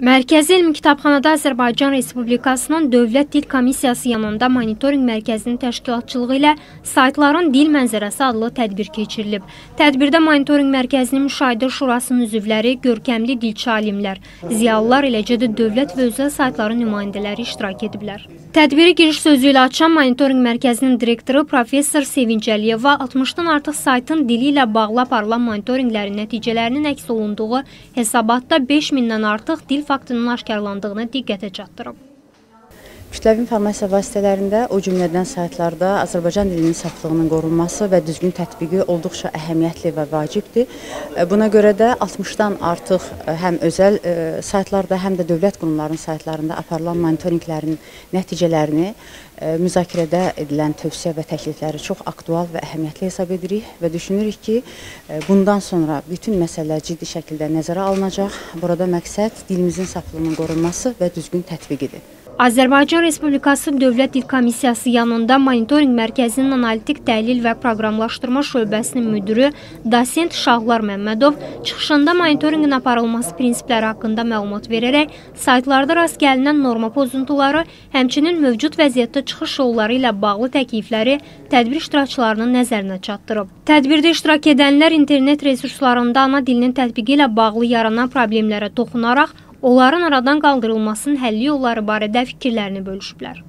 Mərkəzi Elmi Kitabxanada Azərbaycan Respublikasının Dövlət Dil Komissiyası yanında monitorinq mərkəzinin təşkilatçılığı ilə saytların dil mənzərəsi adlı tədbir keçirilib. Tədbirdə monitorinq mərkəzinin müşahidə şurasının üzvləri, görkəmli dilçi alimlər, ziyalılar, eləcə də dövlət və özəl saytların nümayəndələri iştirak ediblər. Tədbiri giriş sözü ilə açan monitorinq mərkəzinin direktoru professor Sevinc Əliyeva 60-dan artıq saytın dili ilə bağlı aparılan monitorinqlərin nəticələrinin əks olunduğu hesabatda 5000-dən artıq dil faktının aşkarlandığını diqqətə çatdırıb. Kütləvi informasiya vasitələrində, o cümlədən saytlarda Azərbaycan dilinin saflığının qorunması və düzgün tətbiqi olduqca əhəmiyyətli və vacibdir. E, buna görə də 60-dan artıq e, həm özəl e, saytlarda, həm də dövlət qurumlarının saytlarında aparılan monitorinqlərin nəticələrini müzakirədə edilən tövsiyə və təklifləri çox aktual və əhəmiyyətli hesab edirik və düşünürük ki, bundan sonra bütün məsələlər ciddi şəkildə nəzərə alınacaq. Burada məqsəd dilimizin saflığının qorunması və düzgün tətbiqidir. Azərbaycan Respublikası Dövlət Dil Komissiyası yanında Monitorinq Mərkəzinin Analitik Təhlil və Proqramlaşdırma şöbəsinin müdürü Dasent Şahlar Məmmədov çıxışında monitorinqin aparılması prinsipləri haqqında məlumat verərək saytlarda rast gəlinən norma pozuntuları, həmçinin mövcud vəziyyətdə çıxış yolları ilə bağlı təklifləri tədbir iştirakçılarının nəzərinə çatdırıb. Tədbirdə iştirak edənlər internet resurslarında ana dilinin tətbiqi ilə bağlı yaranan problemlərə toxunaraq onların aradan qaldırılmasının həlli yolları barədə fikirlərini bölüşüblər.